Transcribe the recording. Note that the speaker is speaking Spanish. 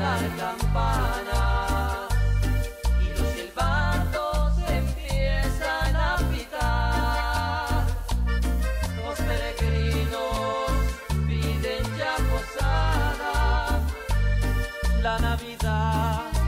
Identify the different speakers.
Speaker 1: sonar campanas y los silbatos empiezan a pitar. Los peregrinos piden ya posada. La Navidad.